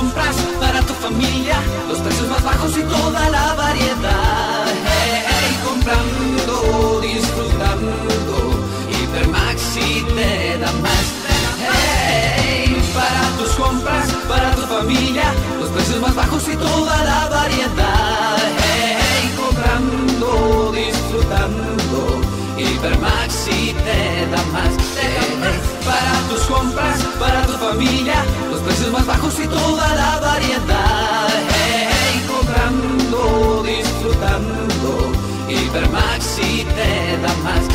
compras, para tu familia, los precios más bajos y toda la variedad. Hey, comprando, disfrutando, Hipermaxi te da más. Hey, para tus compras, para tu familia, los precios más bajos y toda la variedad. Hey, comprando, disfrutando, Hipermaxi te da más. Para tus compras, para tu familia, y toda la variedad. Hey, hey, disfrutando, Hipermaxi te da más.